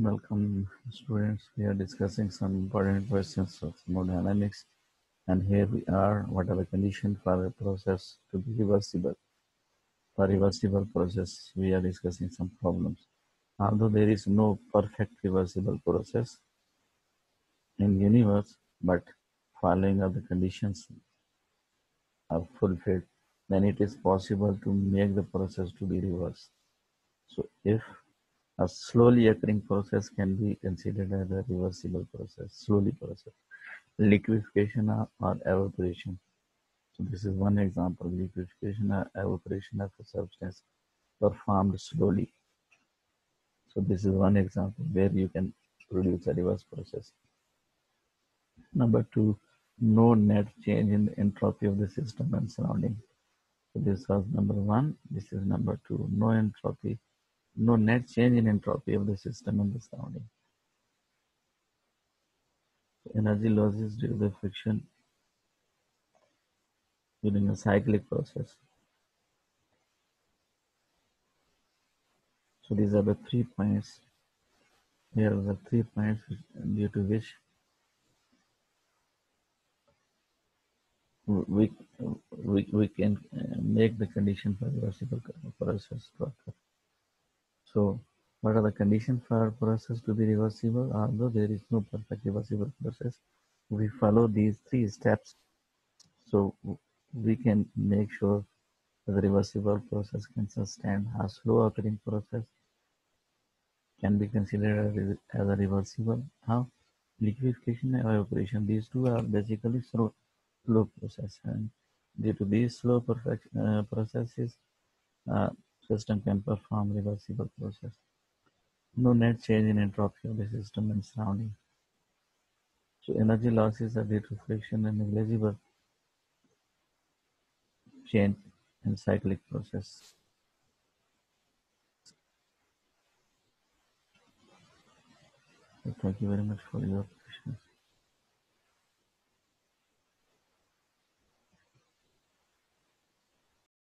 Welcome students. We are discussing some important questions of thermodynamics and here we are. What are the conditions for a process to be reversible? For reversible process, we are discussing some problems. Although there is no perfect reversible process in universe, but following of the conditions are fulfilled, then it is possible to make the process to be reversed. So if a slowly occurring process can be considered as a reversible process, slowly process, liquefaction or evaporation. So this is one example, liquefaction or evaporation of a substance performed slowly. So this is one example where you can produce a reverse process. Number two, no net change in the entropy of the system and surrounding. So this was number one. This is number two, no entropy no net change in entropy of the system and the surrounding. Energy losses due to the friction during a cyclic process. So these are the three points. Here are the three points due to which we, we, we can uh, make the condition for reversible process to occur. So what are the conditions for our process to be reversible? Although there is no perfect reversible process, we follow these three steps. So we can make sure that the reversible process can sustain a slow occurring process can be considered as a reversible. How? Liquefaction and evaporation. These two are basically slow, slow process and due to these slow perfect, uh, processes, uh, system can perform reversible process. No net change in entropy of the system and surrounding. So energy losses are due to friction and negligible change in cyclic process. So thank you very much for your patience.